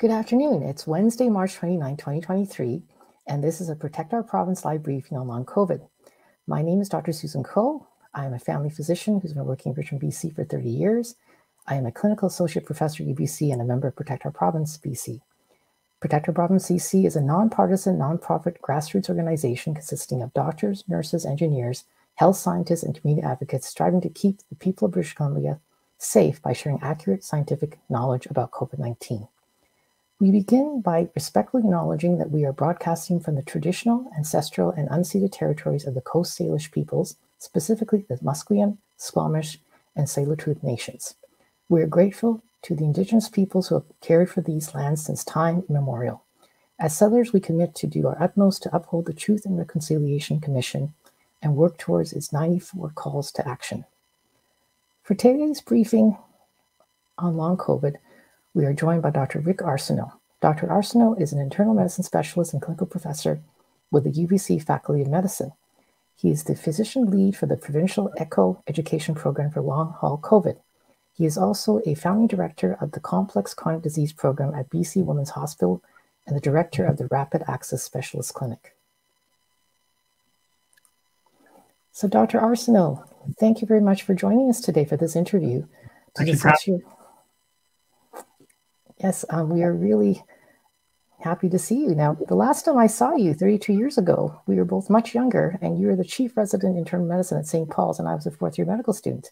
Good afternoon. It's Wednesday, March 29, 2023, and this is a Protect Our Province live briefing on long COVID. My name is Dr. Susan Kuo. I am a family physician who's been working in Richmond, BC for 30 years. I am a clinical associate professor at UBC and a member of Protect Our Province BC. Protect Our Province BC is a nonpartisan, nonprofit grassroots organization consisting of doctors, nurses, engineers, health scientists, and community advocates striving to keep the people of British Columbia safe by sharing accurate scientific knowledge about COVID 19. We begin by respectfully acknowledging that we are broadcasting from the traditional, ancestral, and unceded territories of the Coast Salish peoples, specifically the Musqueam, Squamish, and Tsleil-Waututh nations. We are grateful to the Indigenous peoples who have cared for these lands since time immemorial. As settlers, we commit to do our utmost to uphold the Truth and Reconciliation Commission and work towards its 94 calls to action. For today's briefing on long COVID, we are joined by Dr. Ric Arseneau. Dr. Arseneau is an internal medicine specialist and clinical professor with the UBC Faculty of Medicine. He is the physician lead for the Provincial ECHO Education Program for Long Haul COVID. He is also a founding director of the Complex Chronic Disease Program at BC Women's Hospital and the director of the Rapid Access Specialist Clinic. So, Dr. Arseneau, thank you very much for joining us today for this interview to discuss your Yes, um, we are really happy to see you. Now, the last time I saw you 32 years ago, we were both much younger, and you were the chief resident in internal medicine at St. Paul's, and I was a fourth year medical student.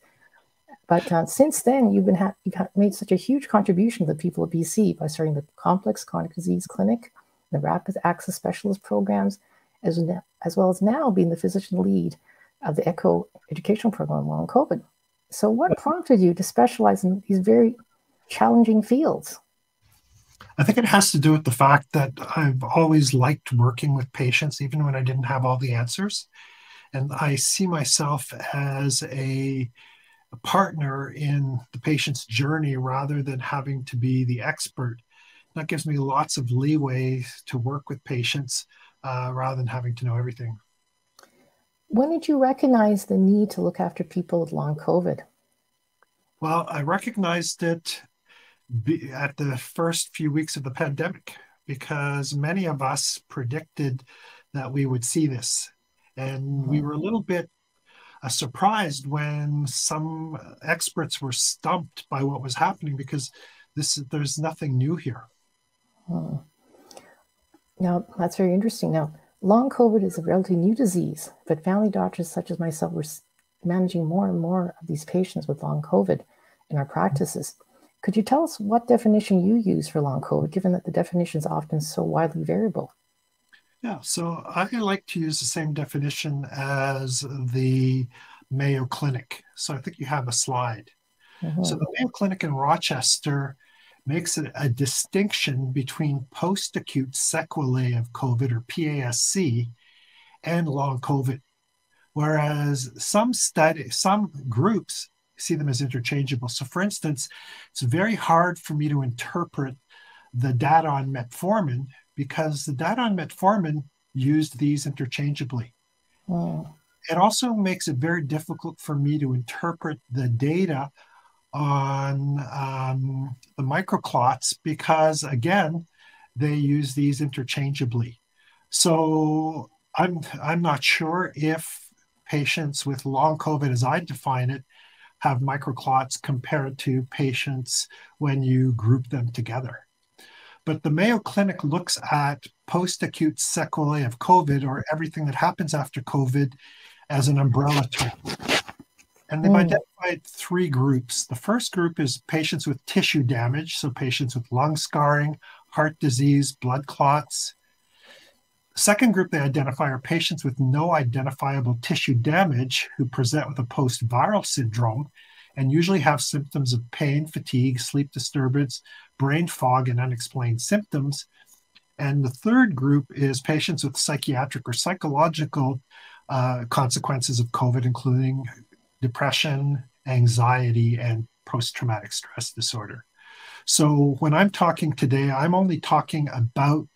But uh, since then, you've been ha- you've made such a huge contribution to the people of BC by starting the complex chronic disease clinic, the rapid access specialist programs, as, as well as now being the physician lead of the ECHO educational program on COVID. So, what prompted you to specialize in these very challenging fields? I think it has to do with the fact that I've always liked working with patients, even when I didn't have all the answers. And I see myself as a, a partner in the patient's journey rather than having to be the expert. That gives me lots of leeway to work with patients uh, rather than having to know everything. When did you recognize the need to look after people with long COVID? Well, I recognized it be, at the first few weeks of the pandemic because many of us predicted that we would see this. And we were a little bit uh, surprised when some experts were stumped by what was happening because this there's nothing new here. Hmm. Now, that's very interesting. Now, long COVID is a relatively new disease, but family doctors such as myself were managing more and more of these patients with long COVID in our practices. Could you tell us what definition you use for long COVID, given that the definition is often so widely variable? Yeah, so I like to use the same definition as the Mayo Clinic. So I think you have a slide. Mm-hmm. So the Mayo Clinic in Rochester makes a, a distinction between post acute sequelae of COVID or PASC and long COVID. Whereas some study, some groups see them as interchangeable. So, for instance, it's very hard for me to interpret the data on metformin because the data on metformin used these interchangeably. Oh. It also makes it very difficult for me to interpret the data on um, the microclots because, again, they use these interchangeably. So I'm I'm not sure if patients with long COVID, as I define it, have microclots compared to patients when you group them together. But the Mayo Clinic looks at post acute sequelae of COVID or everything that happens after COVID as an umbrella term. And they've mm. identified three groups. The first group is patients with tissue damage, so patients with lung scarring, heart disease, blood clots. Second group they identify are patients with no identifiable tissue damage who present with a post viral syndrome and usually have symptoms of pain, fatigue, sleep disturbance, brain fog, and unexplained symptoms. And the third group is patients with psychiatric or psychological uh, consequences of COVID, including depression, anxiety, and post traumatic stress disorder. So when I'm talking today, I'm only talking about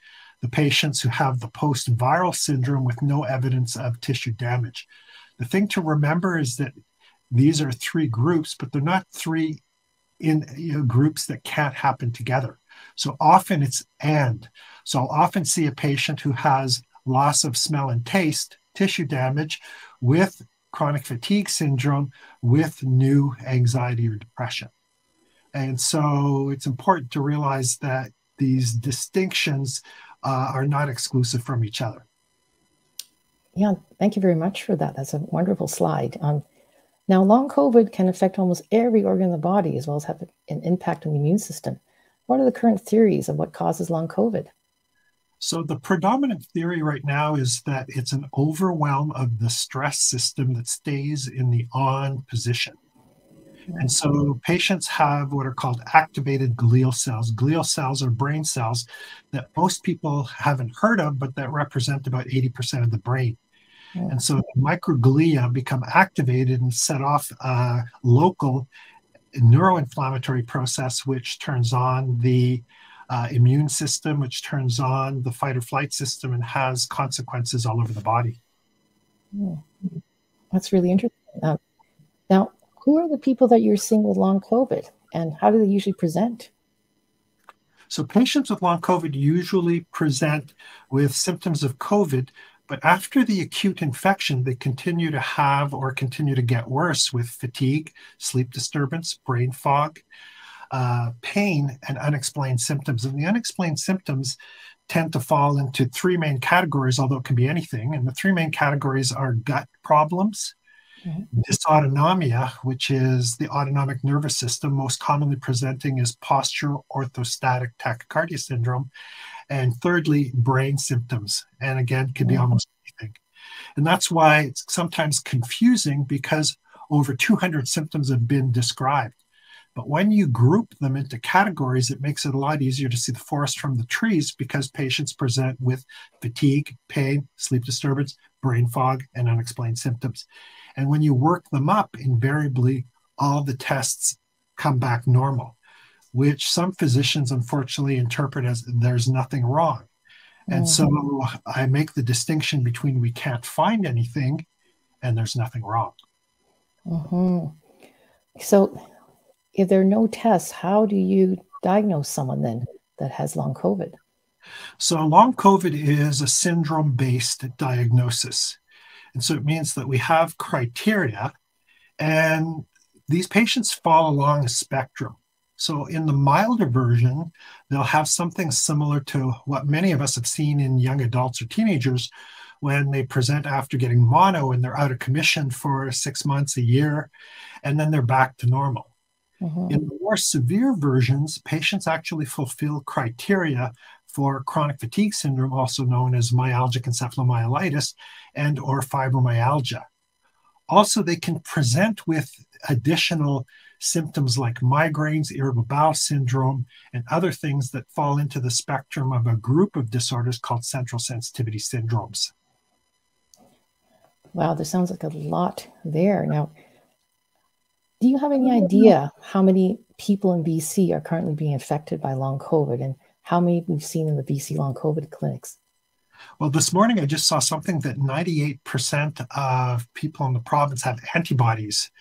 the patients who have the post viral syndrome with no evidence of tissue damage. The thing to remember is that these are three groups, but they're not three in you know, groups that can't happen together. So often it's and. So I'll often see a patient who has loss of smell and taste, tissue damage, with chronic fatigue syndrome, with new anxiety or depression. And so it's important to realize that these distinctions uh, are not exclusive from each other. Yeah, thank you very much for that. That's a wonderful slide. Um, now, long COVID can affect almost every organ in the body as well as have an impact on the immune system. What are the current theories of what causes long COVID? So, the predominant theory right now is that it's an overwhelm of the stress system that stays in the on position. And so patients have what are called activated glial cells. Glial cells are brain cells that most people haven't heard of, but that represent about 80% of the brain. And so microglia become activated and set off a local neuroinflammatory process, which turns on the uh, immune system, which turns on the fight or flight system and has consequences all over the body. That's really interesting. Uh, now, who are the people that you're seeing with long COVID and how do they usually present? So, patients with long COVID usually present with symptoms of COVID, but after the acute infection, they continue to have or continue to get worse with fatigue, sleep disturbance, brain fog, uh, pain, and unexplained symptoms. And the unexplained symptoms tend to fall into three main categories, although it can be anything. And the three main categories are gut problems. Dysautonomia, which is the autonomic nervous system, most commonly presenting as postural orthostatic tachycardia syndrome. And thirdly, brain symptoms. And again, can be mm-hmm. almost anything. And that's why it's sometimes confusing because over 200 symptoms have been described. But when you group them into categories, it makes it a lot easier to see the forest from the trees because patients present with fatigue, pain, sleep disturbance, brain fog, and unexplained symptoms. And when you work them up, invariably all the tests come back normal, which some physicians unfortunately interpret as there's nothing wrong. And mm-hmm. so I make the distinction between we can't find anything and there's nothing wrong. Mm-hmm. So, if there are no tests, how do you diagnose someone then that has long COVID? So, long COVID is a syndrome based diagnosis. And so it means that we have criteria, and these patients fall along a spectrum. So in the milder version, they'll have something similar to what many of us have seen in young adults or teenagers when they present after getting mono and they're out of commission for six months, a year, and then they're back to normal. Mm-hmm. In the more severe versions, patients actually fulfill criteria for chronic fatigue syndrome, also known as myalgic encephalomyelitis and or fibromyalgia. Also, they can present with additional symptoms like migraines, irritable bowel syndrome, and other things that fall into the spectrum of a group of disorders called central sensitivity syndromes. Wow, there sounds like a lot there. Now, do you have any idea how many people in BC are currently being infected by long COVID? And how many we've seen in the BC long COVID clinics? Well, this morning I just saw something that 98% of people in the province have antibodies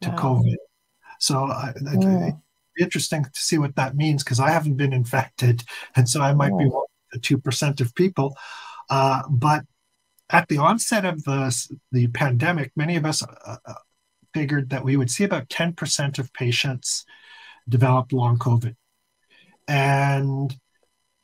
to wow. COVID. So uh, yeah. interesting to see what that means because I haven't been infected. And so I might yeah. be one of the 2% of people. Uh, but at the onset of the, the pandemic, many of us uh, uh figured that we would see about 10% of patients develop long COVID. And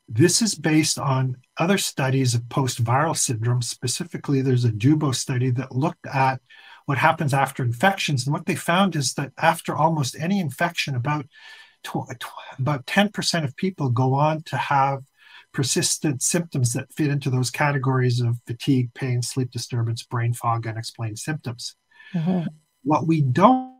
this is based on other studies of post viral syndrome. Specifically, there's a Dubbo study that looked at what happens after infections. And what they found is that after almost any infection, about, about 10% of people go on to have persistent symptoms that fit into those categories of fatigue, pain, sleep disturbance, brain fog, unexplained symptoms. Mm-hmm. What we don't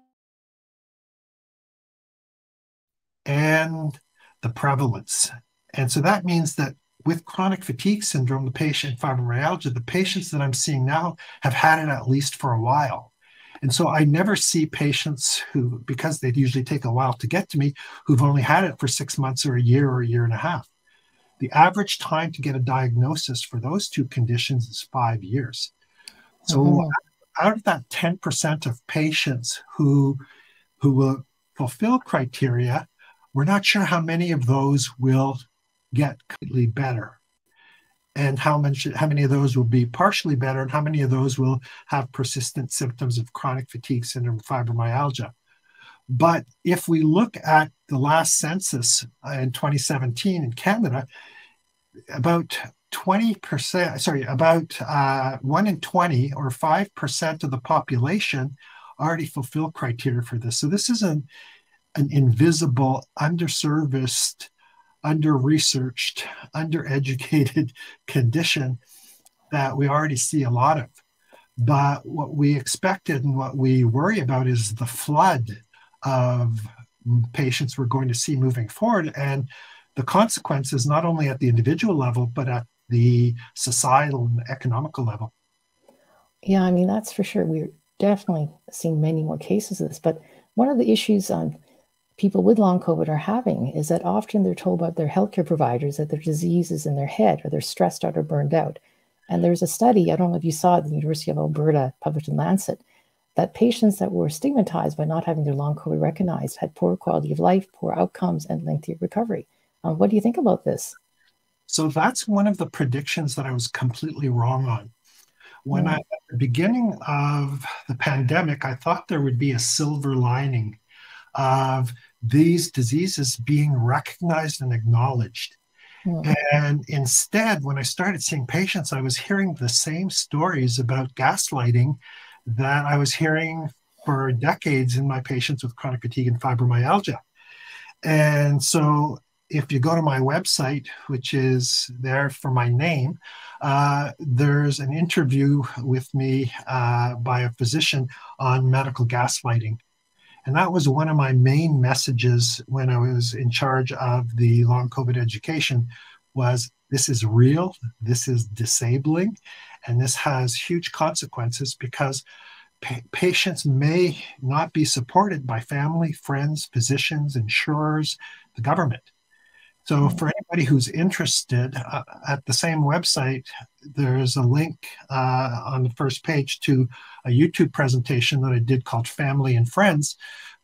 and the prevalence. And so that means that with chronic fatigue syndrome, the patient fibromyalgia, the patients that I'm seeing now have had it at least for a while. And so I never see patients who, because they usually take a while to get to me, who've only had it for six months or a year or a year and a half. The average time to get a diagnosis for those two conditions is five years. So mm-hmm. Out of that 10% of patients who who will fulfill criteria, we're not sure how many of those will get completely better. And how much how many of those will be partially better and how many of those will have persistent symptoms of chronic fatigue syndrome fibromyalgia. But if we look at the last census in 2017 in canada about 20% sorry about uh, 1 in 20 or 5% of the population already fulfill criteria for this so this is an, an invisible underserviced under researched, undereducated condition that we already see a lot of. But what we expected and what we worry about is the flood of patients we're going to see moving forward and the consequences, not only at the individual level, but at the societal and economical level. Yeah, I mean, that's for sure. We're definitely seeing many more cases of this. But one of the issues on people with long COVID are having is that often they're told by their healthcare providers that their disease is in their head or they're stressed out or burned out. And there's a study, I don't know if you saw it, the University of Alberta published in Lancet, that patients that were stigmatized by not having their long COVID recognized had poor quality of life, poor outcomes, and lengthier recovery. Um, what do you think about this? So that's one of the predictions that I was completely wrong on. When. I, at the beginning of the pandemic, I thought there would be a silver lining of these diseases being recognized and acknowledged. Mm. And instead, when I started seeing patients, I was hearing the same stories about gaslighting that I was hearing for decades in my patients with chronic fatigue and fibromyalgia. And so, if you go to my website, which is there for my name, uh, there's an interview with me uh, by a physician on medical gaslighting. And that was one of my main messages when I was in charge of the long COVID education was this is real, this is disabling, and this has huge consequences because pa- patients may not be supported by family, friends, physicians, insurers, the government. So, for anybody who's interested, uh, at the same website, there's a link uh, on the first page to a YouTube presentation that I did called Family and Friends,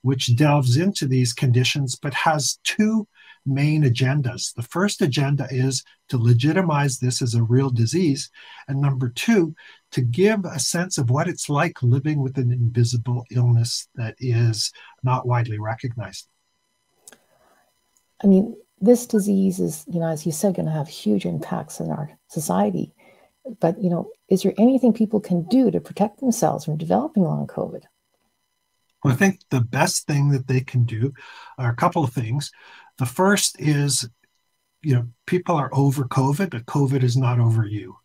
which delves into these conditions but has two main agendas. The first agenda is to legitimize this as a real disease. And number two, to give a sense of what it's like living with an invisible illness that is not widely recognized. I mean, this disease is, you know, as you said, going to have huge impacts in our society. But, you know, is there anything people can do to protect themselves from developing long COVID? Well, I think the best thing that they can do are a couple of things. The first is, you know, people are over COVID, but COVID is not over you.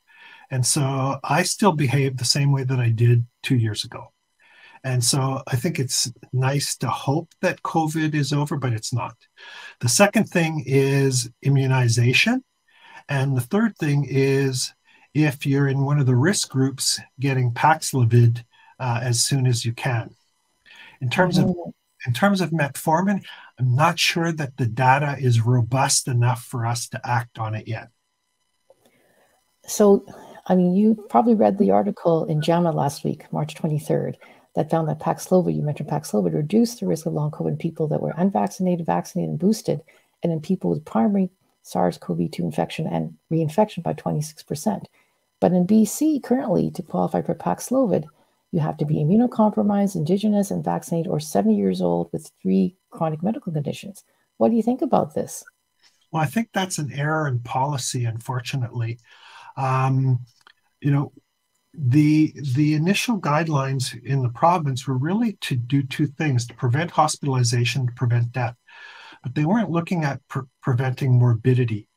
And so I still behave the same way that I did two years ago. And so I think it's nice to hope that COVID is over, but it's not. The second thing is immunization. And the third thing is if you're in one of the risk groups, getting Paxlovid uh, as soon as you can. In terms of mm-hmm. in terms of metformin, I'm not sure that the data is robust enough for us to act on it yet. So, I mean, you probably read the article in JAMA last week, March 23rd, that found that Paxlovid, you mentioned Paxlovid, reduced the risk of long COVID in people that were unvaccinated, vaccinated, and boosted, and in people with primary SARS-CoV-2 infection and reinfection by 26%. But in BC, currently, to qualify for Paxlovid, you have to be immunocompromised, indigenous, and vaccinated, or 70 years old with three chronic medical conditions. What do you think about this? Well, I think that's an error in policy, unfortunately. Um, you know, the the initial guidelines in the province were really to do two things to prevent hospitalization to prevent death but they weren't looking at pre- preventing morbidity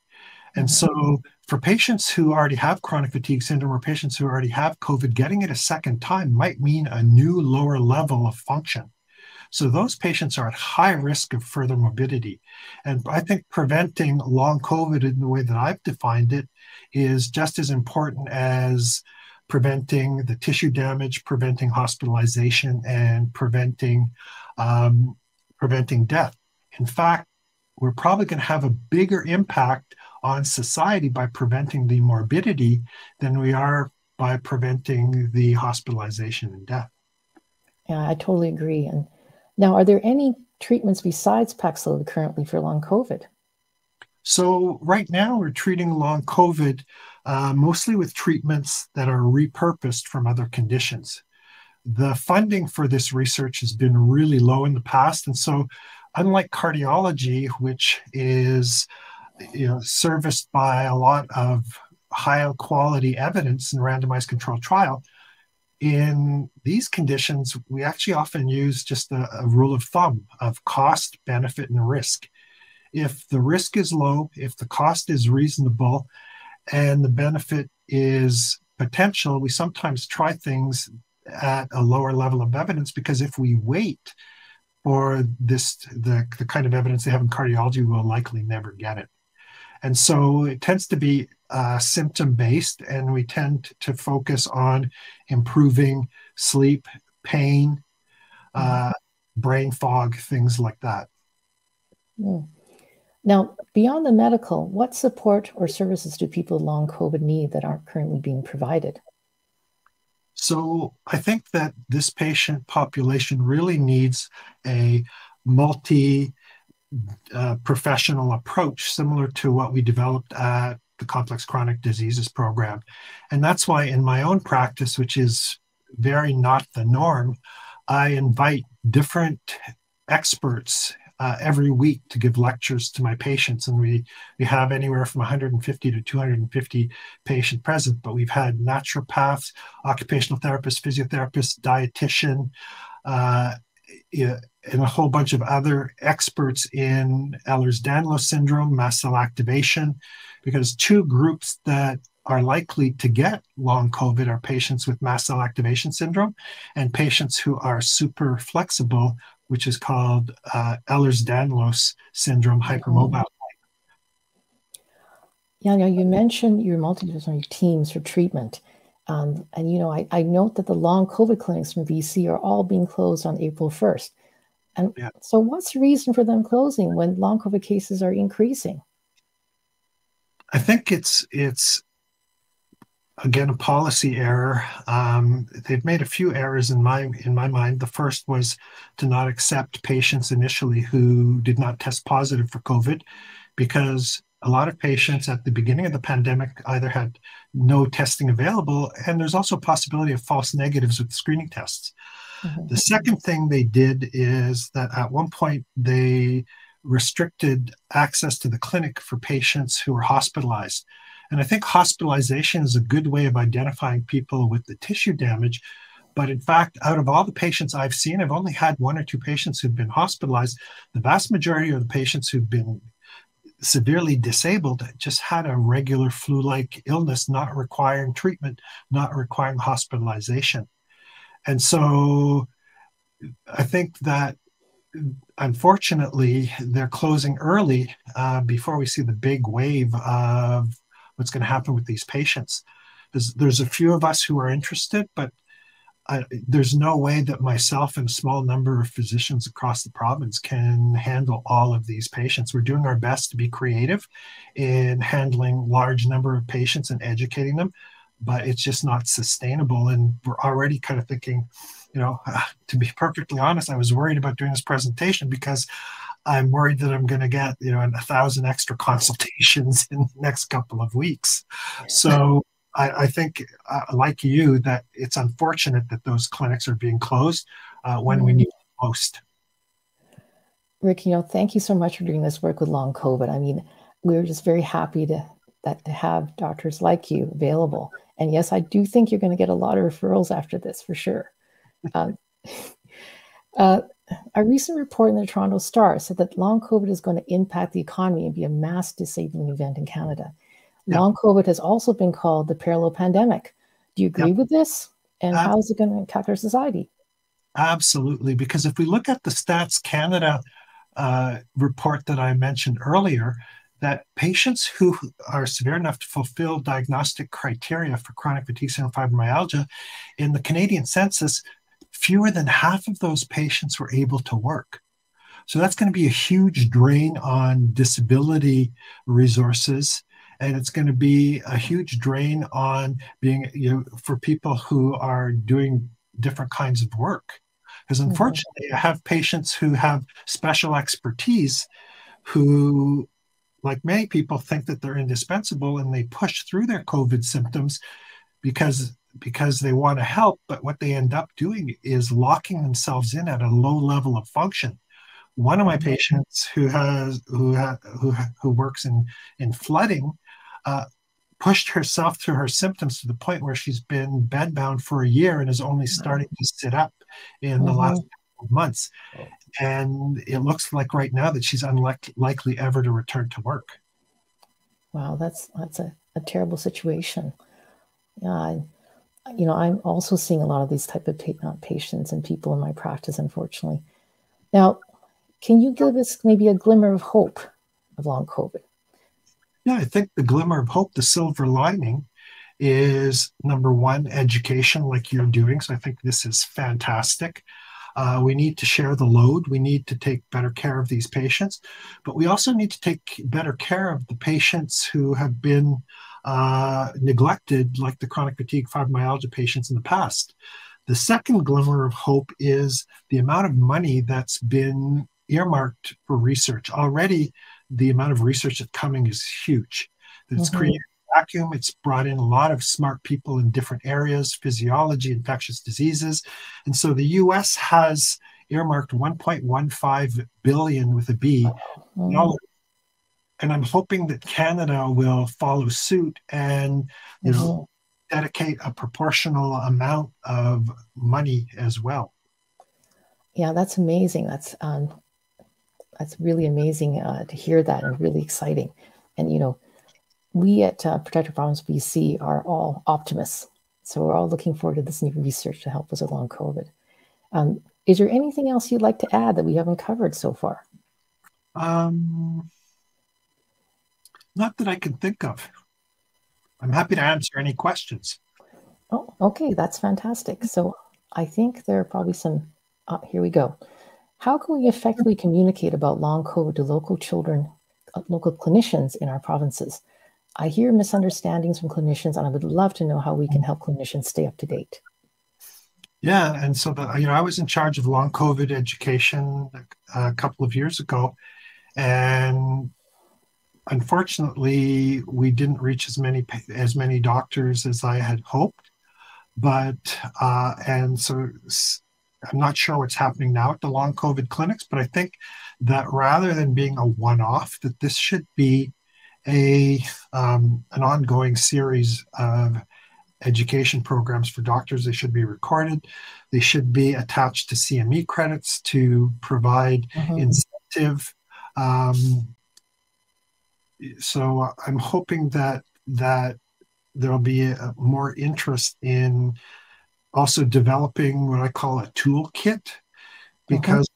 And so, for patients who already have chronic fatigue syndrome or patients who already have COVID, getting it a second time might mean a new lower level of function. So, those patients are at high risk of further morbidity. And I think preventing long COVID in the way that I've defined it is just as important as preventing the tissue damage, preventing hospitalization, and preventing um, preventing death. In fact, we're probably going to have a bigger impact on society by preventing the morbidity than we are by preventing the hospitalization and death. Yeah, I totally agree. And now, are there any treatments besides Paxlovid currently for long COVID? So, right now, we're treating long COVID uh, mostly with treatments that are repurposed from other conditions. The funding for this research has been really low in the past. And so, unlike cardiology, which is you know, serviced by a lot of high quality evidence and randomized controlled trial, in these conditions, we actually often use just a, a, rule of thumb of cost, benefit, and risk. If the risk is low, if the cost is reasonable, and the benefit is potential, we sometimes try things at a lower level of evidence because if we wait for this the, the kind of evidence they have in cardiology, we'll likely never get it. And so it tends to be uh, symptom based, and we tend to focus on improving sleep, pain, uh, brain fog, things like that. Mm. Now, beyond the medical, what support or services do people long COVID need that aren't currently being provided? So I think that this patient population really needs a multi uh, professional approach similar to what we developed at the Complex Chronic Diseases Program. And that's why in my own practice, which is very not the norm, I invite different experts uh, every week to give lectures to my patients. And we, we have anywhere from 150 to 250 patient present, but we've had naturopaths, occupational therapists, physiotherapists, dietitian, uh, and a whole bunch of other experts in Ehlers-Danlos syndrome, mast cell activation, because two groups that are likely to get long COVID are patients with mast cell activation syndrome and patients who are super flexible which is called uh, Ehlers-Danlos syndrome hypermobile. Yeah, now you mentioned your multidisciplinary teams for treatment. Um, and, you know, I, I, note that the long COVID clinics from BC are all being closed on April 1st. And yeah. so, what's the reason for them closing when long COVID cases are increasing? I think it's it's again a policy error. Um, they've made a few errors in my in my mind. The first was to not accept patients initially who did not test positive for COVID, because a lot of patients at the beginning of the pandemic either had no testing available, and there's also a possibility of false negatives with screening tests. Mm-hmm. The second thing they did is that at one point they restricted access to the clinic for patients who were hospitalized and I think hospitalization is a good way of identifying people with the tissue damage. But in fact, out of all the patients I've seen, I've only had one or two patients who've been hospitalized. The vast majority of the patients who've been severely disabled just had a regular flu like illness, not requiring treatment, not requiring hospitalization. And so I think that unfortunately they're closing early uh, before we see the big wave of what's going to happen with these patients. There's, there's a few of us who are interested, but I, there's no way that myself and a small number of physicians across the province can handle all of these patients. We're doing our best to be creative in handling large number of patients and educating them, but it's just not sustainable. And we're already kind of thinking, you know, uh, to be perfectly honest, I was worried about doing this presentation because I'm worried that I'm going to get you know a thousand extra consultations in the next couple of weeks. So I, I think, uh, like you, that it's unfortunate that those clinics are being closed uh, when we mm-hmm. need them most. Ric, you know, thank you so much for doing this work with long COVID. I mean, we're just very happy to that to have doctors like you available. And yes, I do think you're going to get a lot of referrals after this for sure. Um, uh, a recent report in the Toronto Star said that long COVID is going to impact the economy and be a mass disabling event in Canada. yeah. long COVID has also been called the parallel pandemic. Do you agree yeah. with this? And uh, how is it going to impact our society? Absolutely, because if we look at the Stats Canada uh, report that I mentioned earlier, that patients who are severe enough to fulfill diagnostic criteria for chronic fatigue syndrome fibromyalgia in the Canadian census, fewer than half of those patients were able to work. So that's going to be a huge drain on disability resources. And it's going to be a huge drain on being, you know, for people who are doing different kinds of work. Because mm-hmm. unfortunately, mm-hmm. I have patients who have special expertise who like many people think that they're indispensable and they push through their covid symptoms because because they want to help but what they end up doing is locking themselves in at a low level of function one of my mm-hmm. patients who has who ha, who who works in in flooding uh, pushed herself through her symptoms to the point where she's been bedbound for a year and is only starting to sit up in the mm-hmm. last months. Oh. And it looks like right now that she's unlikely ever to return to work. Wow, that's that's a, a terrible situation. Yeah, you know, I'm also seeing a lot of these type of patients and people in my practice, unfortunately. Now, can you give us maybe a glimmer of hope of long COVID? Yeah, I think the glimmer of hope, the silver lining, is number one, education, like you're doing. So I think this is fantastic. Uh, we need to share the load. We need to take better care of these patients, but we also need to take better care of the patients who have been uh, neglected, like the chronic fatigue fibromyalgia patients in the past. The second glimmer of hope is the amount of money that's been earmarked for research. Already, the amount of research that's coming is huge. It's mm-hmm. created a vacuum. It's brought in a lot of smart people in different areas, physiology, infectious diseases. And so the US has earmarked 1.15 billion with a B. And I'm hoping that Canada will follow suit and you mm-hmm. know dedicate a proportional amount of money as well. Yeah, that's amazing. That's um, that's really amazing uh, to hear that and really exciting. And you know, we at uh, Protect Our Province BC are all optimists. So we're all looking forward to this new research to help us along COVID. Um, is there anything else you'd like to add that we haven't covered so far? Um, not that I can think of. I'm happy to answer any questions. Oh, okay, that's fantastic. So I think there are probably some. Uh, here we go. How can we effectively communicate about long COVID to local children, uh, local clinicians in our provinces? I hear misunderstandings from clinicians, and I would love to know how we can help clinicians stay up to date. Yeah, and so the, you know I was in charge of long COVID education a couple of years ago, and unfortunately we didn't reach as many as many doctors as I had hoped. But uh, and so I'm not sure what's happening now at the long COVID clinics, but I think that rather than being a one-off, that this should be a um, an ongoing series of education programs for doctors. They should be recorded. They should be attached to CME credits to provide mm-hmm. incentive. Um, so I'm hoping that that there'll be a, more interest in also developing what I call a toolkit because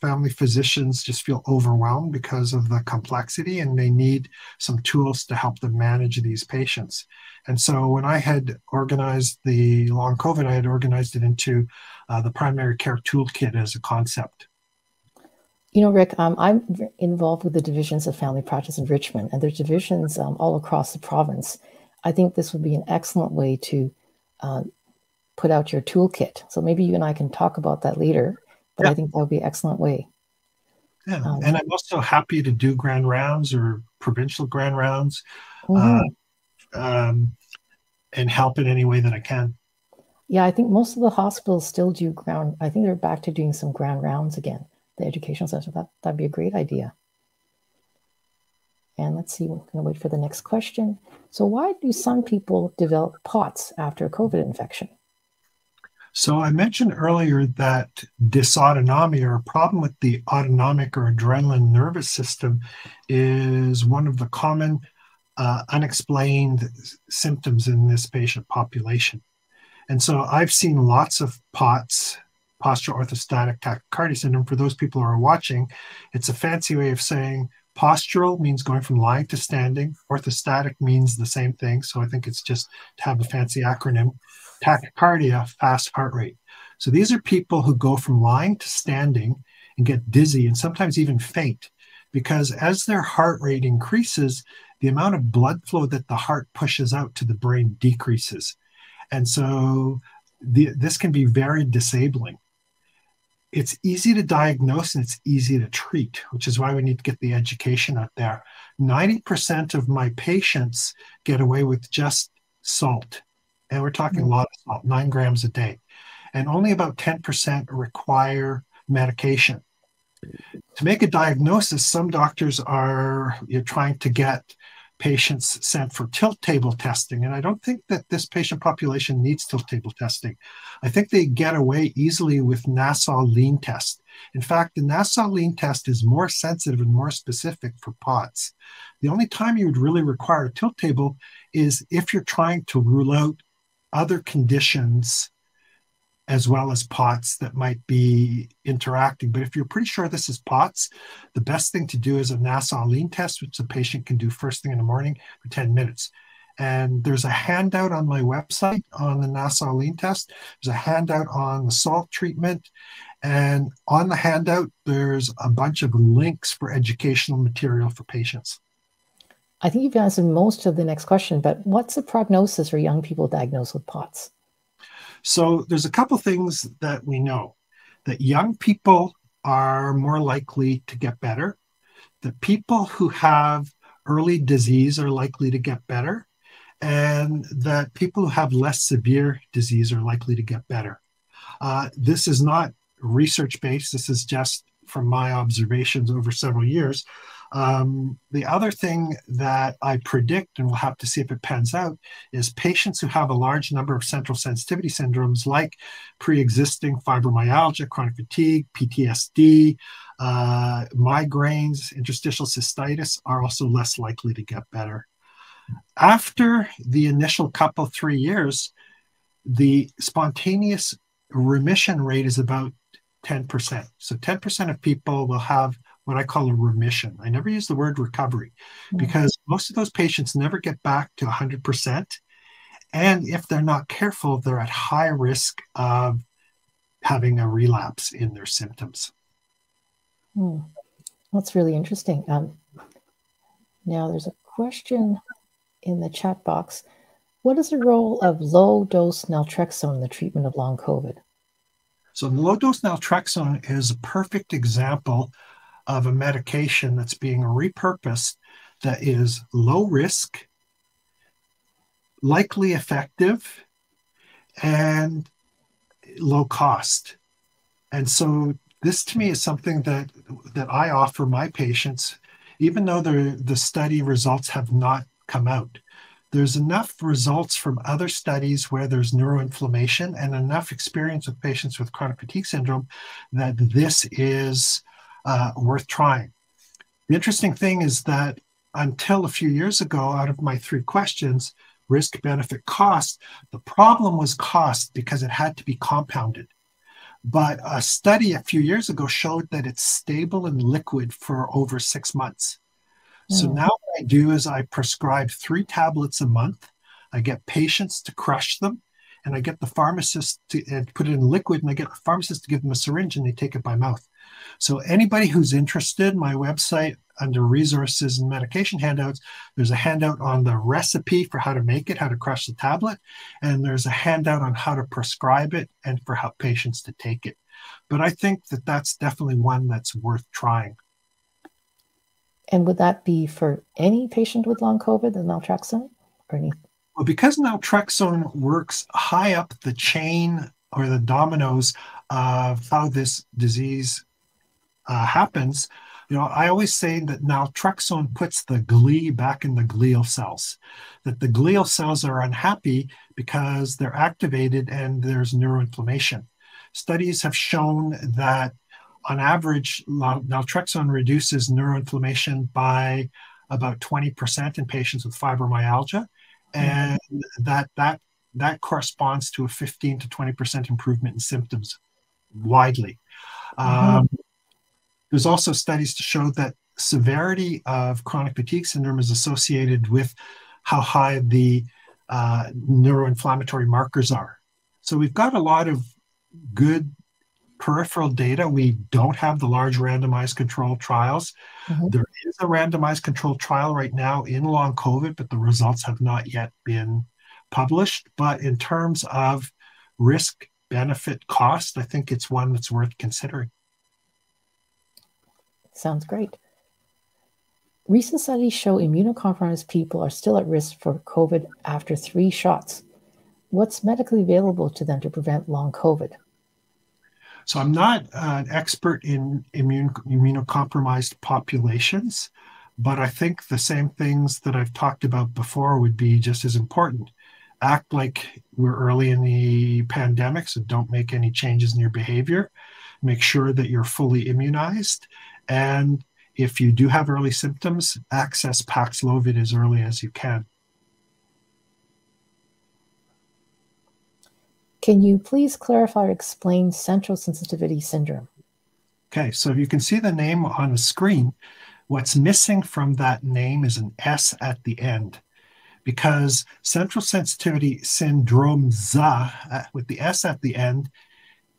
family physicians just feel overwhelmed because of the complexity and they need some tools to help them manage these patients. And so when I had organized the long COVID, I had organized it into uh, the primary care toolkit as a concept. You know, Ric, um, I'm involved with the divisions of family practice in Richmond, and there's divisions um, all across the province. I think this would be an excellent way to uh, put out your toolkit. So maybe you and I can talk about that later but yeah. I think that would be an excellent way. Yeah, um, and I'm also happy to do grand rounds or provincial grand rounds, mm-hmm. uh, um, and help in any way that I can. Yeah, I think most of the hospitals still do ground. I think they're back to doing some grand rounds again. The educational center that that'd be a great idea. And let's see, we're going to wait for the next question. So, why do some people develop POTS after a COVID infection? So I mentioned earlier that dysautonomia or a problem with the autonomic or adrenaline nervous system is one of the common uh, unexplained symptoms in this patient population. And so I've seen lots of POTS, postural orthostatic tachycardia syndrome. For those people who are watching, it's a fancy way of saying postural means going from lying to standing. Orthostatic means the same thing. So I think it's just to have a fancy acronym. Tachycardia, fast heart rate. So these are people who go from lying to standing and get dizzy and sometimes even faint because as their heart rate increases, the amount of blood flow that the heart pushes out to the brain decreases. And so the, this can be very disabling. It's easy to diagnose and it's easy to treat, which is why we need to get the education out there. 90% of my patients get away with just salt. And we're talking mm-hmm. a lot of salt, nine grams a day. And only about 10% require medication. To make a diagnosis, some doctors are you're trying to get patients sent for tilt table testing. And I don't think that this patient population needs tilt table testing. I think they get away easily with NASA lean test. In fact, the NASA lean test is more sensitive and more specific for POTS. The only time you would really require a tilt table is if you're trying to rule out other conditions as well as POTS that might be interacting. But if you're pretty sure this is POTS, the best thing to do is a NASA lean test, which the patient can do first thing in the morning for 10 minutes. And there's a handout on my website on the NASA lean test. There's a handout on the salt treatment. And on the handout, there's a bunch of links for educational material for patients. I think you've answered most of the next question, but what's the prognosis for young people diagnosed with POTS? So there's a couple things that we know that young people are more likely to get better, that people who have early disease are likely to get better, and that people who have less severe disease are likely to get better. Uh, this is not research based, this is just from my observations over several years. Um, the other thing that I predict, and we'll have to see if it pans out, is patients who have a large number of central sensitivity syndromes like pre existing fibromyalgia, chronic fatigue, PTSD, uh, migraines, interstitial cystitis are also less likely to get better. After the initial couple, three years, the spontaneous remission rate is about 10%. So 10% of people will have what I call a remission. I never use the word recovery mm-hmm. because most of those patients never get back to 100%. And if they're not careful, they're at high risk of having a relapse in their symptoms. Hmm. That's really interesting. Um, now, there's a question in the chat box. What is the role of low dose naltrexone in the treatment of long COVID? So, low dose naltrexone is a perfect example of a medication that's being repurposed that is low risk, likely effective, and low cost. And so this to me is something that that I offer my patients, even though the, the study results have not come out. There's enough results from other studies where there's neuroinflammation and enough experience with patients with chronic fatigue syndrome that this is uh, worth trying. The interesting thing is that until a few years ago, out of my three questions, risk, benefit, cost, the problem was cost because it had to be compounded. But a study a few years ago showed that it's stable and liquid for over six months. Mm. So hmm. now what I do is I prescribe three tablets a month. I get patients to crush them, and I get the pharmacist to put it in liquid, and I get the pharmacist to give them a syringe, and they take it by mouth. So anybody who's interested, my website under resources and medication handouts, there's a handout on the recipe for how to make it, how to crush the tablet, and there's a handout on how to prescribe it and for how patients to take it. But I think that that's definitely one that's worth trying. And would that be for any patient with long COVID, the naltrexone, or any? Well, because naltrexone works high up the chain or the dominoes of how this disease uh, happens, you know, I always say that naltrexone puts the glee back in the glial cells, that the glial cells are unhappy because they're activated and there's neuroinflammation. Studies have shown that on average, naltrexone reduces neuroinflammation by about 20% in patients with fibromyalgia. And mm-hmm. that, that, that corresponds to a 15 to 20% improvement in symptoms widely. Mm-hmm. Um, there's also studies to show that severity of chronic fatigue syndrome is associated with how high the uh, neuroinflammatory markers are. So we've got a lot of good peripheral data. We don't have the large randomized control trials. Mm-hmm. There is a randomized control trial right now in long COVID, but the results have not yet been published. But in terms of risk, benefit, cost, I think it's one that's worth considering. Sounds great. Recent studies show immunocompromised people are still at risk for COVID after three shots. What's medically available to them to prevent long COVID? So I'm not an expert in immune, immunocompromised populations, but I think the same things that I've talked about before would be just as important. Act like we're early in the pandemic, so don't make any changes in your behavior. Make sure that you're fully immunized and if you do have early symptoms, access Paxlovid as early as you can. Can you please clarify or explain central sensitivity syndrome? Okay, so if you can see the name on the screen, what's missing from that name is an S at the end because central sensitivity syndrome ZA uh, with the S at the end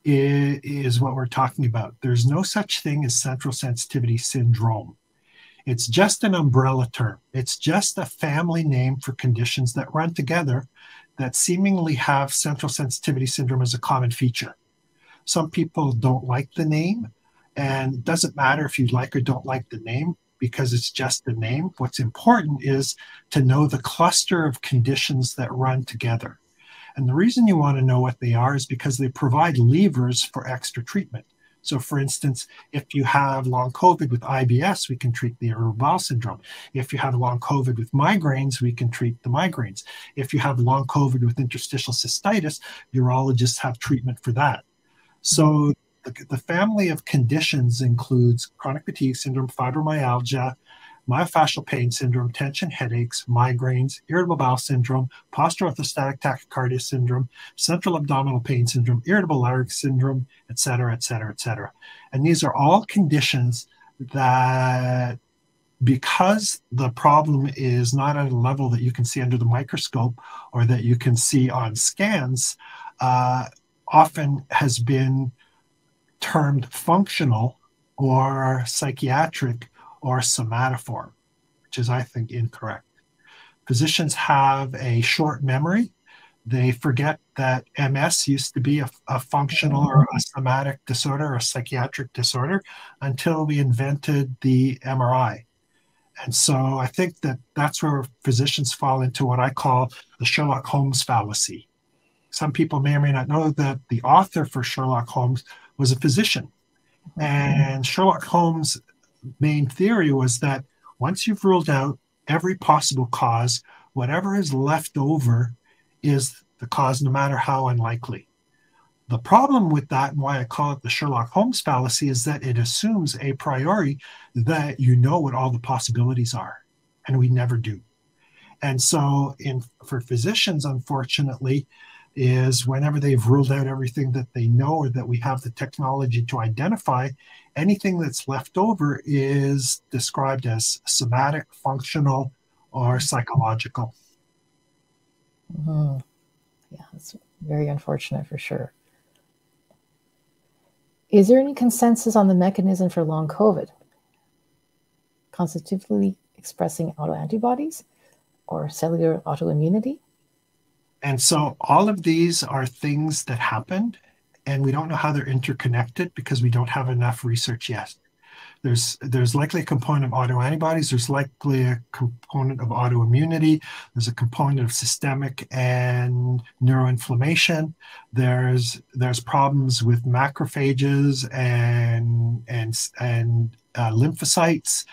is what we're talking about. There's no such thing as central sensitivity syndrome. It's just an umbrella term. It's just a family name for conditions that run together that seemingly have central sensitivity syndrome as a common feature. Some people don't like the name, and it doesn't matter if you like or don't like the name because it's just the name. What's important is to know the cluster of conditions that run together. And the reason you want to know what they are is because they provide levers for extra treatment. So, for instance, if you have long COVID with IBS, we can treat the irritable bowel syndrome. If you have long COVID with migraines, we can treat the migraines. If you have long COVID with interstitial cystitis, urologists have treatment for that. So, mm-hmm. the, the family of conditions includes chronic fatigue syndrome, fibromyalgia, myofascial pain syndrome, tension headaches, migraines, irritable bowel syndrome, postural orthostatic tachycardia syndrome, central abdominal pain syndrome, irritable larynx syndrome, et cetera, et cetera, et cetera. And these are all conditions that because the problem is not at a level that you can see under the microscope or that you can see on scans, uh, often has been termed functional or psychiatric or somatoform, which is, I think, incorrect. Physicians have a short memory. They forget that MS used to be a, a functional or a somatic disorder or a psychiatric disorder until we invented the MRI. And so I think that that's where physicians fall into what I call the Sherlock Holmes fallacy. Some people may or may not know that the author for Sherlock Holmes was a physician. And Sherlock Holmes main theory was that once you've ruled out every possible cause, whatever is left over is the cause, no matter how unlikely. The problem with that, and why I call it the Sherlock Holmes fallacy, is that it assumes a priori that you know what all the possibilities are, and we never do. And so, in for physicians, unfortunately, is whenever they've ruled out everything that they know or that we have the technology to identify, anything that's left over is described as somatic, functional, or psychological. Mm-hmm. Yeah, that's very unfortunate for sure. Is there any consensus on the mechanism for long COVID? Constitutively expressing autoantibodies or cellular autoimmunity? And so all of these are things that happened, and we don't know how they're interconnected because we don't have enough research yet. There's there's likely a component of autoantibodies. There's likely a component of autoimmunity. There's a component of systemic and neuroinflammation. There's there's problems with macrophages and and and uh, lymphocytes,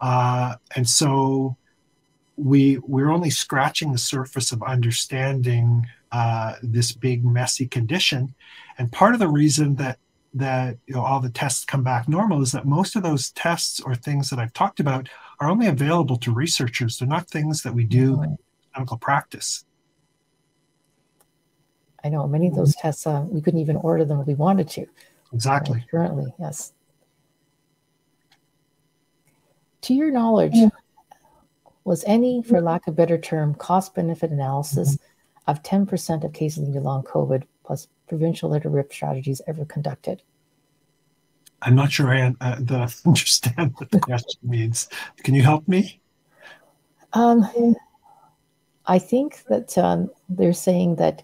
uh, and so we we're only scratching the surface of understanding uh, this big messy condition and part of the reason that that you know all the tests come back normal is that most of those tests or things that i've talked about are only available to researchers. They're not things that we do in clinical practice. I know many of those tests, uh, we couldn't even order them if we wanted to. Exactly. Uh, currently, yes. To your knowledge, was any, for lack of a better term, cost benefit analysis mm-hmm. of 10% of cases linked to long COVID plus provincial letter RIP strategies ever conducted? I'm not sure I uh, the, understand what the question means. Can you help me? Um, I think that um, they're saying that,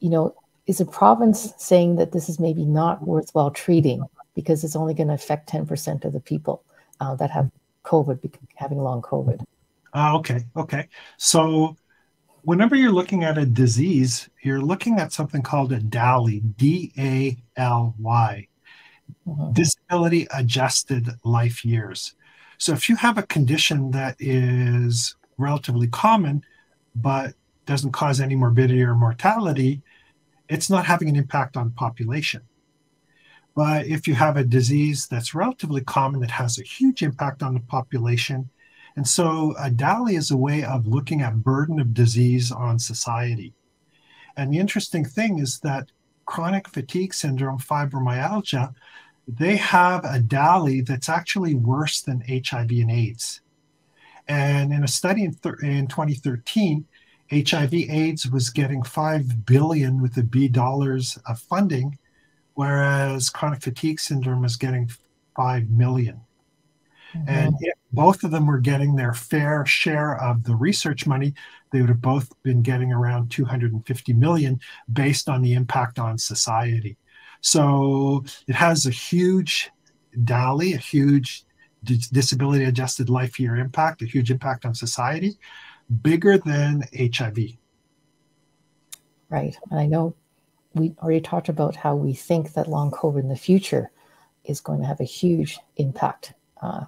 you know, is a province saying that this is maybe not worthwhile treating because it's only going to affect 10% of the people uh, that have COVID, having long COVID? Uh, okay, okay. So whenever you're looking at a disease, you're looking at something called a DALY, D A L Y, mm-hmm. disability adjusted life years. So if you have a condition that is relatively common, but doesn't cause any morbidity or mortality, it's not having an impact on population. But if you have a disease that's relatively common that has a huge impact on the population, and so uh, a DALY is a way of looking at burden of disease on society. And the interesting thing is that chronic fatigue syndrome, fibromyalgia, they have a DALY that's actually worse than HIV and AIDS. And in a study in, in 2013, HIV AIDS was getting 5 billion with the B dollars of funding, whereas chronic fatigue syndrome is getting 5 million. Mm-hmm. And if both of them were getting their fair share of the research money, they would have both been getting around 250 million based on the impact on society. So it has a huge DALY, a huge disability adjusted life year impact, a huge impact on society, bigger than HIV. Right. And I know we already talked about how we think that long COVID in the future is going to have a huge impact. Uh,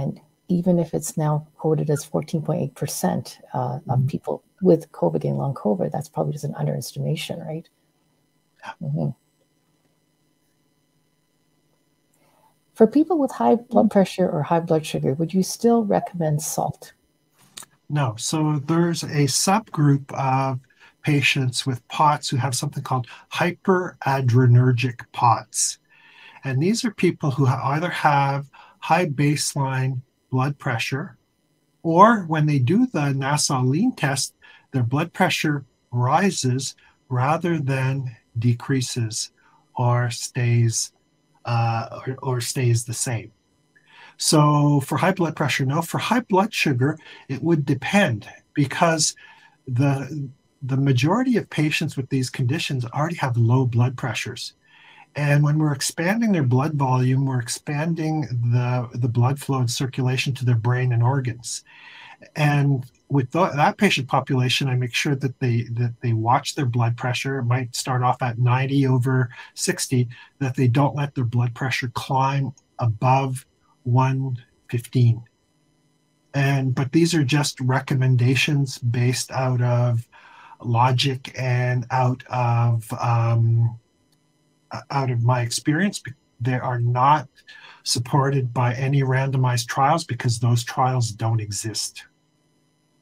and even if it's now quoted as 14.8% uh, mm-hmm. of people with COVID getting long COVID, that's probably just an underestimation, right? Mm-hmm. For people with high blood pressure or high blood sugar, would you still recommend salt? No. So there's a subgroup of patients with POTS who have something called hyperadrenergic POTS. And these are people who either have high baseline blood pressure, or when they do the NASA lean test, their blood pressure rises rather than decreases or stays uh, or, or stays the same. So for high blood pressure, no. For high blood sugar, it would depend because the the majority of patients with these conditions already have low blood pressures. And when we're expanding their blood volume, we're expanding the, the blood flow and circulation to their brain and organs. And with th- that patient population, I make sure that they that they watch their blood pressure. It might start off at 90 over 60, that they don't let their blood pressure climb above 115. And but these are just recommendations based out of logic and out of um, out of my experience, they are not supported by any randomized trials because those trials don't exist.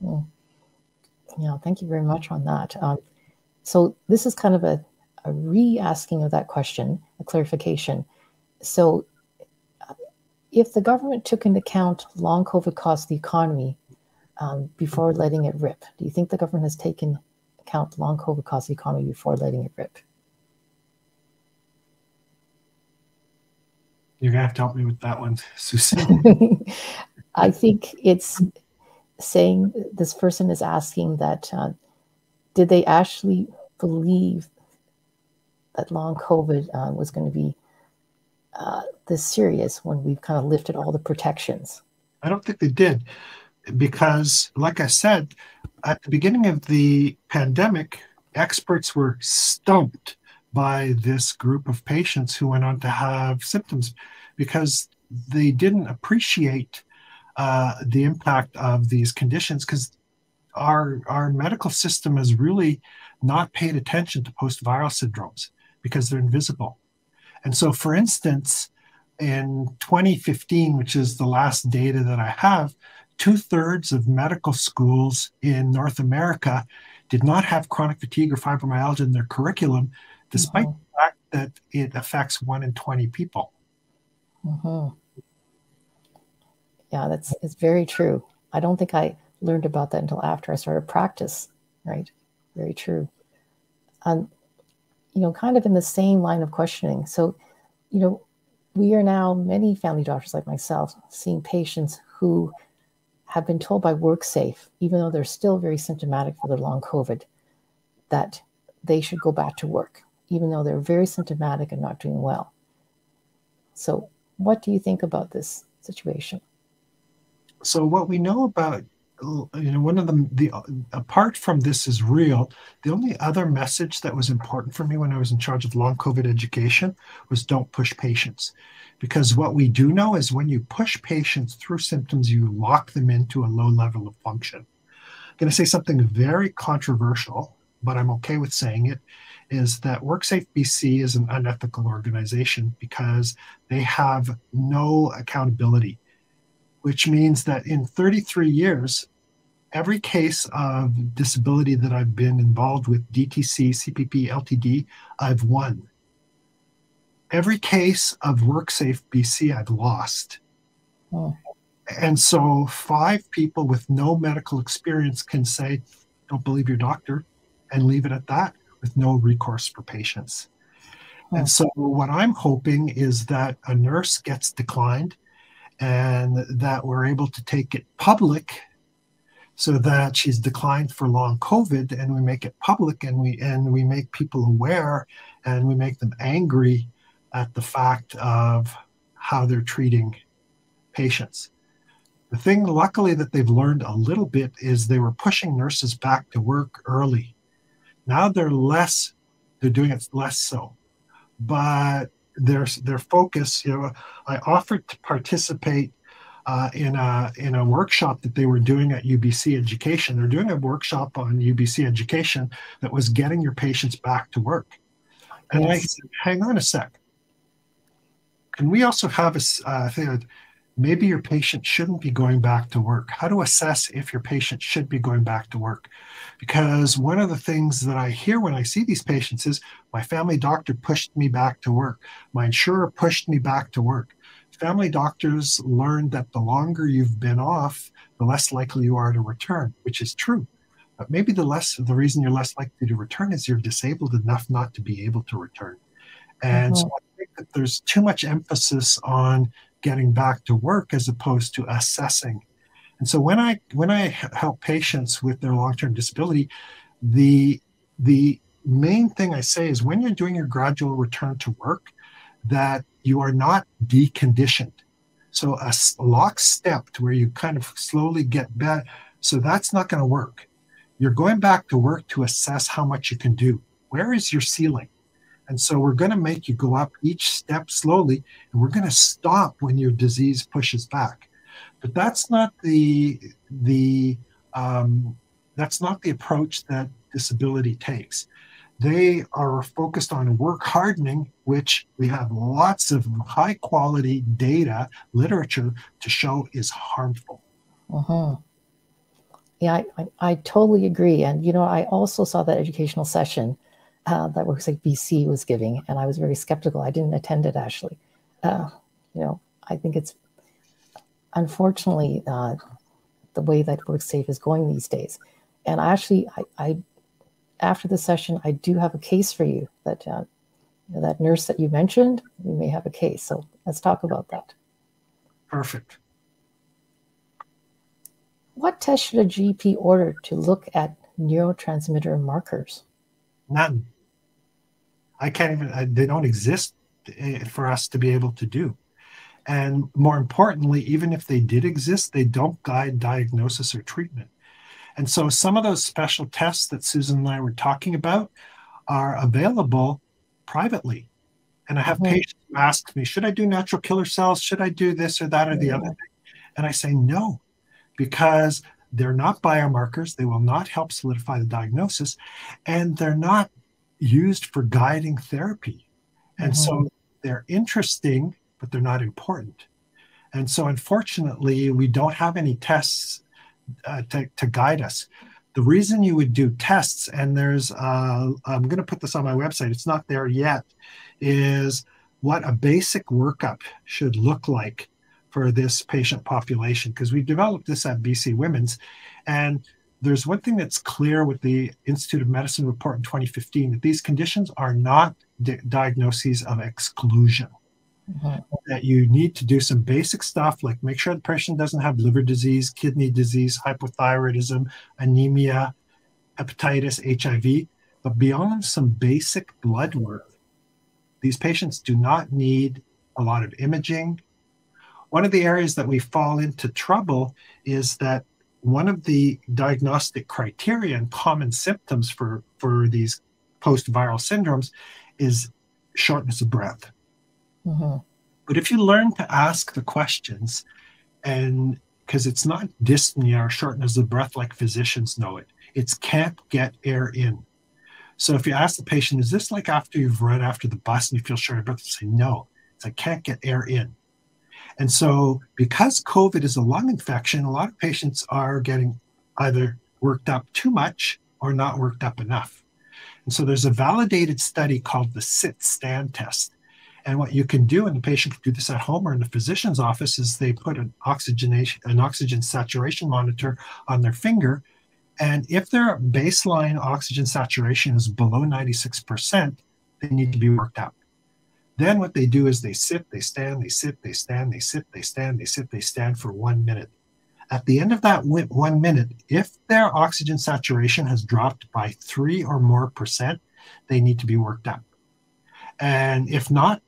Mm. Yeah, thank you very much on that. Um, so this is kind of a, a re-asking of that question, a clarification. So uh, if the government took into account long COVID cost the economy um, before letting it rip, do you think the government has taken account long COVID cost the economy before letting it rip? You're gonna have to help me with that one, Susan. I think it's saying this person is asking that uh, did they actually believe that long COVID uh, was going to be uh, this serious when we've kind of lifted all the protections? I don't think they did because, like I said, at the beginning of the pandemic, experts were stumped by this group of patients who went on to have symptoms because they didn't appreciate uh, the impact of these conditions because our our medical system has really not paid attention to post-viral syndromes because they're invisible. And so, for instance, in 2015, which is the last data that I have, two thirds of medical schools in North America did not have chronic fatigue or fibromyalgia in their curriculum, despite mm-hmm. the fact that it affects one in 20 people. Mm-hmm. Yeah, that's it's very true. I don't think I learned about that until after I started practice. Right, very true. Um, you know, kind of in the same line of questioning. So, you know, we are now many family doctors like myself seeing patients who have been told by WorkSafe, even though they're still very symptomatic for their long COVID, that they should go back to work, even though they're very symptomatic and not doing well. So, what do you think about this situation? So, what we know about you know one of the the apart from this is real the only other message that was important for me when i was in charge of long covid education was don't push patients because what we do know is when you push patients through symptoms you lock them into a low level of function i'm going to say something very controversial but i'm okay with saying it is that WorkSafe BC is an unethical organization because they have no accountability which means that in 33 years, every case of disability that I've been involved with, DTC, CPP, LTD, I've won. Every case of WorkSafe BC, I've lost. Oh. And so, five people with no medical experience can say, don't believe your doctor, and leave it at that with no recourse for patients. And hmm. so, what I'm hoping is that a nurse gets declined and that we're able to take it public so that she's declined for long covid and we make it public and we and we make people aware and we make them angry at the fact of how they're treating patients. The thing luckily that they've learned a little bit is they were pushing nurses back to work early now they're less they're doing it less so but their their focus. You know, I offered to participate uh, in a in a workshop that they were doing at UBC Education. They're doing a workshop on UBC Education that was getting your patients back to work. And yes. I said, hang on a sec. Can we also have a uh, thing? Maybe your patient shouldn't be going back to work. How to assess if your patient should be going back to work? Because one of the things that I hear when I see these patients is my family doctor pushed me back to work. My insurer pushed me back to work. Family doctors learned that the longer you've been off, the less likely you are to return, which is true. But maybe the less the reason you're less likely to return is you're disabled enough not to be able to return. And mm-hmm. so I think that there's too much emphasis on getting back to work as opposed to assessing. And so when I when I help patients with their long-term disability, the the main thing I say is when you're doing your gradual return to work, that you are not deconditioned. So a lockstep to where you kind of slowly get better. So that's not going to work. You're going back to work to assess how much you can do. Where is your ceiling? And so we're going to make you go up each step slowly, and we're going to stop when your disease pushes back. But that's not the the um, that's not the approach that disability takes. They are focused on work hardening, which we have lots of high quality data literature to show is harmful. Uh-huh. Yeah, I, I, I totally agree. And, you know, I also saw that educational session uh, that WorkSafe BC was giving, and I was very skeptical. I didn't attend it actually. Uh, you know, I think it's unfortunately uh, the way that WorkSafe is going these days. And actually, I, I after the session, I do have a case for you that uh, that nurse that you mentioned. We may have a case, so let's talk about that. Perfect. What test should a GP order to look at neurotransmitter markers? None. I can't even, they don't exist eh, for us to be able to do. And more importantly, even if they did exist, they don't guide diagnosis or treatment. And so some of those special tests that Susan and I were talking about are available privately. And I have mm-hmm. patients ask me, should I do natural killer cells? Should I do this or that or the other thing? And I say, no, because they're not biomarkers. They will not help solidify the diagnosis. And they're not used for guiding therapy. And mm-hmm. so they're interesting but they're not important. And so, unfortunately, we don't have any tests uh, to, to guide us. The reason you would do tests, and there's, uh, I'm going to put this on my website, it's not there yet, is what a basic workup should look like for this patient population. Because we developed this at BC Women's, and there's one thing that's clear with the Institute of Medicine report in 2015 that these conditions are not di- diagnoses of exclusion. Mm-hmm. That you need to do some basic stuff like make sure the patient doesn't have liver disease, kidney disease, hypothyroidism, anemia, hepatitis, HIV. But beyond some basic blood work, these patients do not need a lot of imaging. One of the areas that we fall into trouble is that one of the diagnostic criteria and common symptoms for, for these post viral syndromes is shortness of breath. Mm-hmm. But if you learn to ask the questions, and because it's not dyspnea or shortness of breath like physicians know it, it's can't get air in. So if you ask the patient, is this like after you've run after the bus and you feel short of breath? They say, no, it's I can't get air in. And so, because COVID is a lung infection, a lot of patients are getting either worked up too much or not worked up enough. And so, there's a validated study called the sit stand test. And what you can do, and the patient can do this at home or in the physician's office, is they put an oxygenation, an oxygen saturation monitor on their finger. And if their baseline oxygen saturation is below 96%, they need to be worked up. Then what they do is they sit, they stand, they sit, they stand, they sit, they stand, they sit, they stand for one minute. At the end of that one minute, if their oxygen saturation has dropped by three or more percent, they need to be worked up. And if not,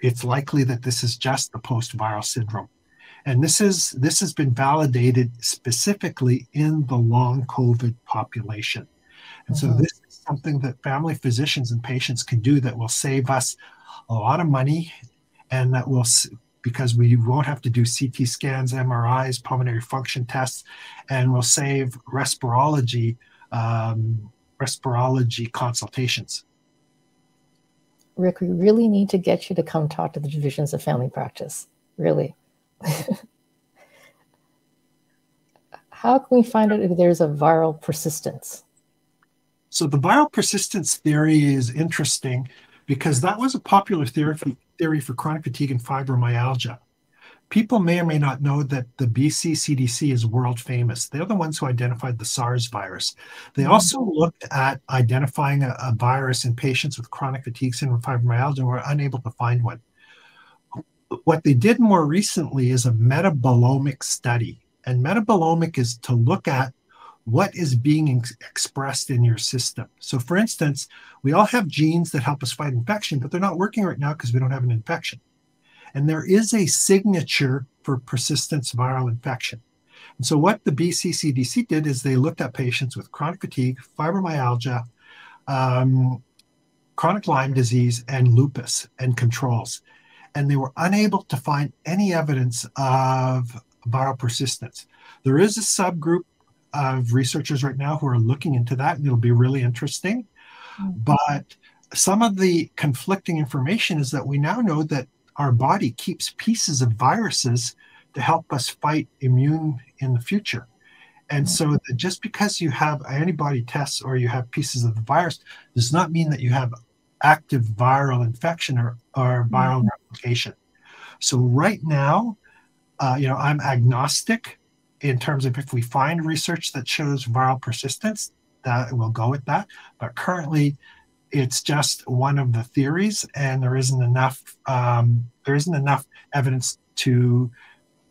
it's likely that this is just the post-viral syndrome. And this is this has been validated specifically in the long COVID population. And mm-hmm. so this is something that family physicians and patients can do that will save us a lot of money and that will because we won't have to do CT scans, MRIs, pulmonary function tests, and we'll save respirology um, respirology consultations. Ric, we really need to get you to come talk to the divisions of family practice. Really. How can we find out if there's a viral persistence? So, the viral persistence theory is interesting because that was a popular theory, theory for chronic fatigue and fibromyalgia. People may or may not know that the BC CDC is world famous. They're the ones who identified the SARS virus. They mm-hmm. also looked at identifying a, a, virus in patients with chronic fatigue syndrome fibromyalgia and were unable to find one. What they did more recently is a metabolomic study. And metabolomic is to look at what is being ex- expressed in your system. So, for instance, we all have genes that help us fight infection, but they're not working right now because we don't have an infection. And there is a signature for persistence viral infection. And so, what the BCCDC did is they looked at patients with chronic fatigue, fibromyalgia, um, chronic Lyme disease, and lupus and controls. And they were unable to find any evidence of viral persistence. There is a subgroup of researchers right now who are looking into that, and it'll be really interesting. Mm-hmm. But some of the conflicting information is that we now know that our body keeps pieces of viruses to help us fight immune in the future. And so just because you have antibody tests or you have pieces of the virus does not mean that you have active viral infection or, or viral mm-hmm. replication. So right now, uh, you know, I'm agnostic in terms of if we find research that shows viral persistence, that we'll go with that. But currently, it's just one of the theories, and there isn't enough um, there isn't enough evidence to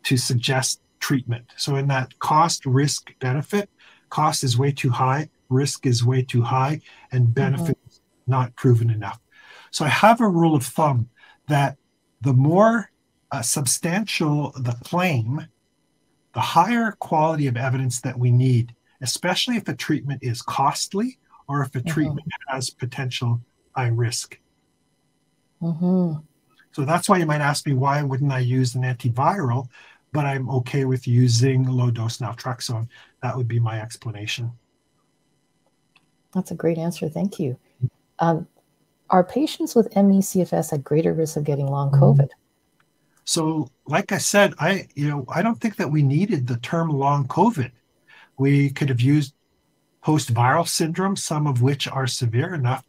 to suggest treatment. So in that cost risk benefit, cost is way too high, risk is way too high, and benefit mm-hmm. is not proven enough. So I have a rule of thumb that the more uh, substantial the claim, the higher quality of evidence that we need, especially if a treatment is costly or if a mm-hmm. treatment has potential high risk. Mm-hmm. So that's why you might ask me, why wouldn't I use an antiviral? But I'm okay with using low dose naltrexone. That would be my explanation. That's a great answer. Thank you. Um, are patients with ME CFS at greater risk of getting long mm-hmm. COVID? So, like I said, I you know I don't think that we needed the term long COVID. We could have used post-viral syndrome, some of which are severe enough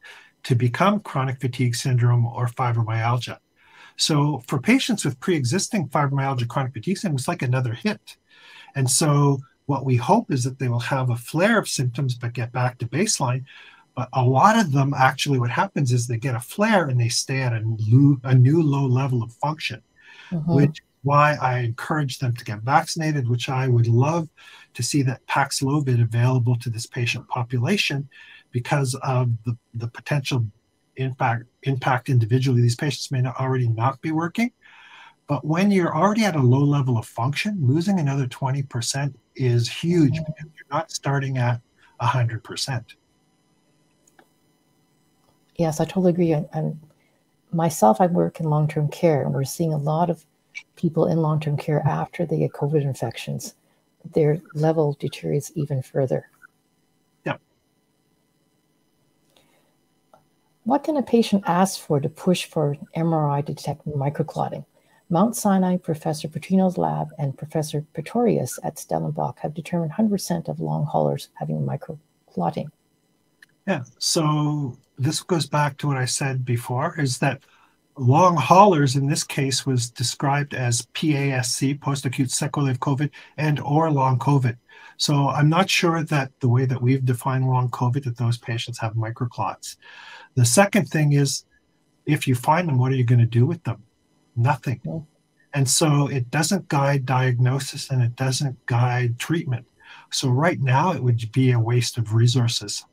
to become chronic fatigue syndrome or fibromyalgia. So, for patients with pre-existing fibromyalgia, chronic fatigue syndrome, it's like another hit. And so, what we hope is that they will have a flare of symptoms but get back to baseline. But a lot of them actually, what happens is they get a flare and they stay at a a new low level of function, mm-hmm. which why I encourage them to get vaccinated, which I would love to see that Paxlovid available to this patient population because of the, the potential impact impact individually. These patients may not already not be working, but when you're already at a low level of function, losing another 20% is huge mm-hmm. because you're not starting at 100%. Yes, I totally agree. And, and myself, I work in long term care, and we're seeing a lot of people in long term care after they get COVID infections. Their level deteriorates even further. Yeah. What can a patient ask for to push for MRI to detect microclotting? Mount Sinai, Professor Putrino's lab, and Professor Pretorius at Stellenbosch have determined 100% of long haulers having microclotting. Yeah, so this goes back to what I said before is that long haulers in this case was described as PASC, post-acute sequelae of COVID, and or long COVID. So I'm not sure that the way that we've defined long COVID that those patients have microclots. The second thing is if you find them, what are you going to do with them? Nothing. Mm-hmm. And so it doesn't guide diagnosis and it doesn't guide treatment. So right now it would be a waste of resources.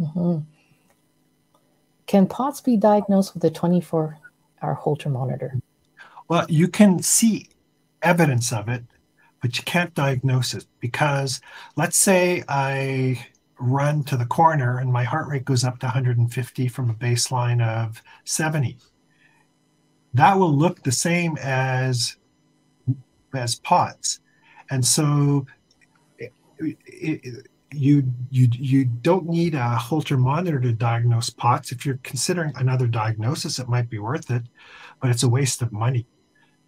Mm-hmm. Can POTS be diagnosed with a 24 hour Holter monitor? Well, you can see evidence of it, but you can't diagnose it because let's say I run to the corner and my heart rate goes up to 150 from a baseline of 70. That will look the same as as POTS. And so it, it, you you you don't need a Holter monitor to diagnose POTS. If you're considering another diagnosis, it might be worth it, but it's a waste of money.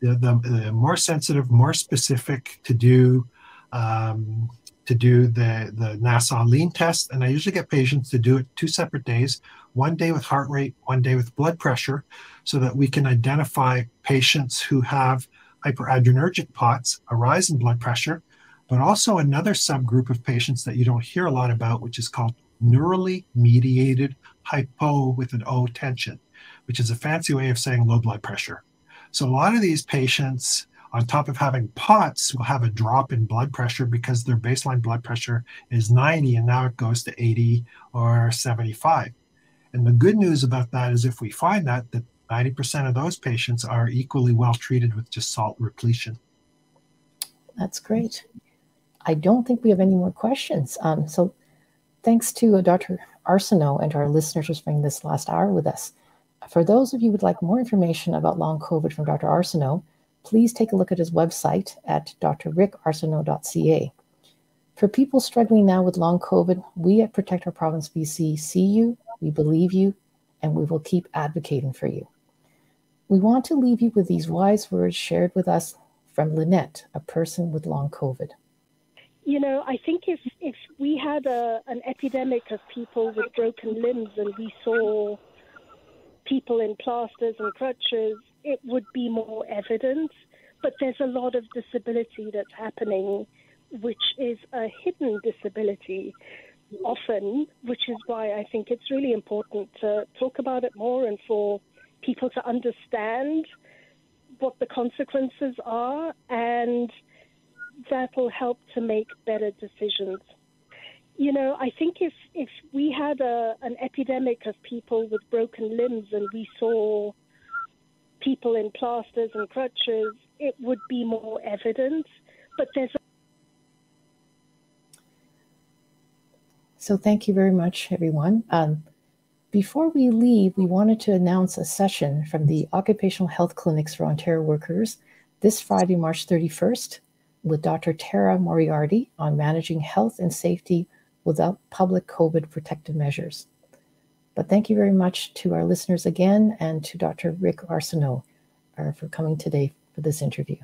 The, the, the more sensitive, more specific to do um, to do the the NASA lean test, and I usually get patients to do it two separate days, one day with heart rate, one day with blood pressure, so that we can identify patients who have hyperadrenergic POTS, a rise in blood pressure, but also another subgroup of patients that you don't hear a lot about, which is called neurally mediated hypo with an O tension, which is a fancy way of saying low blood pressure. So a lot of these patients, on top of having POTS, will have a drop in blood pressure because their baseline blood pressure is 90 and now it goes to 80 or 75. And the good news about that is if we find that, that 90% of those patients are equally well treated with just salt repletion. That's great. I don't think we have any more questions. Um, so thanks to uh, Dr. Arseneau and to our listeners for spending this last hour with us. For those of you who would like more information about long COVID from Dr. Arseneau, please take a look at his website at drricarseneau.ca. For people struggling now with long COVID, we at Protect Our Province BC see you, we believe you, and we will keep advocating for you. We want to leave you with these wise words shared with us from Lynette, a person with long COVID you know, I think if if we had a, an epidemic of people with broken limbs and we saw people in plasters and crutches, it would be more evident. But there's a lot of disability that's happening, which is a hidden disability often, which is why I think it's really important to talk about it more and for people to understand what the consequences are and that will help to make better decisions. You know, I think if, if we had a, an epidemic of people with broken limbs and we saw people in plasters and crutches, it would be more evident. But there's So thank you very much, everyone. Um, before we leave, we wanted to announce a session from the Occupational Health Clinics for Ontario Workers this Friday, March 31st with Dr. Tara Moriarty on managing health and safety without public COVID protective measures. But thank you very much to our listeners again and to Dr. Ric Arseneau. or for coming today for this interview.